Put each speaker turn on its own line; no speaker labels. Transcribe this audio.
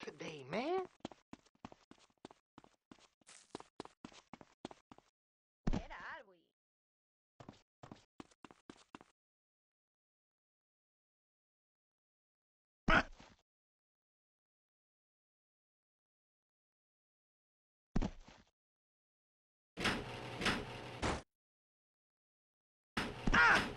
today, man.
Ah!